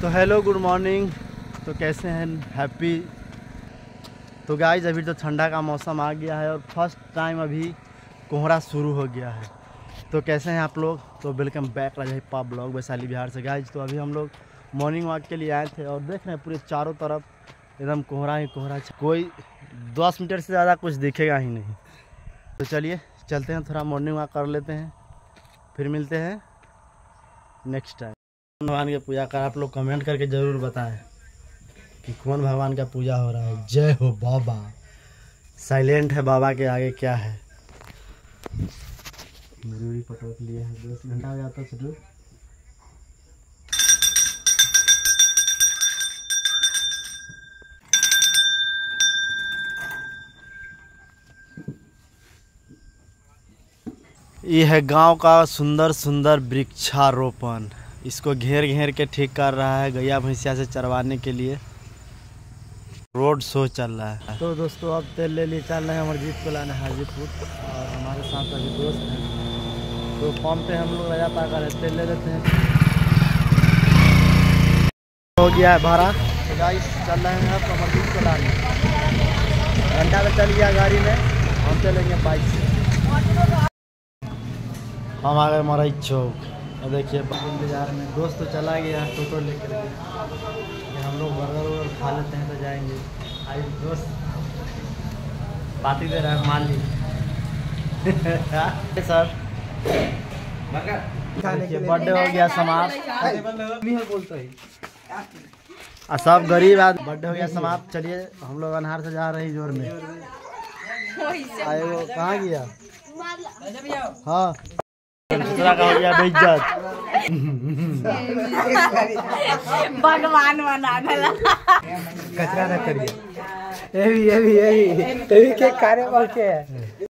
तो hello good morning तो कैसे हैं? हैप्पी तो गाइज़ अभी तो ठंडा का मौसम आ गया है और फ़र्स्ट टाइम अभी कोहरा शुरू हो गया है। तो कैसे हैं आप लोग? तो welcome back Raja blog Vaishali Bihar से। गाइज़ तो अभी हम लोग मॉर्निंग वॉक के लिए आए थे और देख रहे हैं पूरे चारों तरफ़ एकदम कोहरा ही कोहरा कोई दस मीटर से ज़्यादा कुछ दिखेगा ही नहीं। तो चलिए, चलते हैं, थोड़ा मॉर्निंग वॉक कर लेते हैं। फिर मिलते हैं। नेक्स्ट टाइम कौन भगवान की पूजा कर, आप लोग कमेंट करके ज़रूर बताएँ कि कौन भगवान का पूजा हो रहा है। जय हो बाबा। साइलेंट है बाबा के आगे क्या है? ज़रूरी पटोक लिए है। दस घंटा हो जाता शुरू ये है गाँव का सुंदर सुंदर वृक्षारोपण। इसको घेर घेर के ठीक कर रहा है गैया भैंसिया से चरवाने के लिए। रोड शो चल रहा है। तो दोस्तों, अब तेल ले लिए, चल रहे हैं अमरजीत को लाने, हाजीपुर। और हमारे साथ अभी दोस्त हैं तो पंप पे हम लोग रजा पाकर तेल ले लेते हैं। हो गया है भाड़ा। तो गाइस चल रहे हैं अब अमरजीत को लाने। घंटा में चल गया गाड़ी में, हम चलेंगे बाइक से। हम आ गए मरई चौक और देखिए इंतज़ार में दोस्त तो चला गया टोटो लेकर के हम लोग बर्गर वर्गर खा लेते हैं तो जाएँगे। आई दोस्त पार्टी दे रहा है माली। सर बर्थडे हो गया समाप्त। आ सब गरीब आदमी बर्थडे हो गया समाप्त। चलिए हम लोग अनहार से जा रहे हैं ज़ोर में। आए वो कहाँ गया? हाँ। भगवान बना देला कचरा ना करिए ये भी ये भी ये भी ये भी के कार्य बोल के है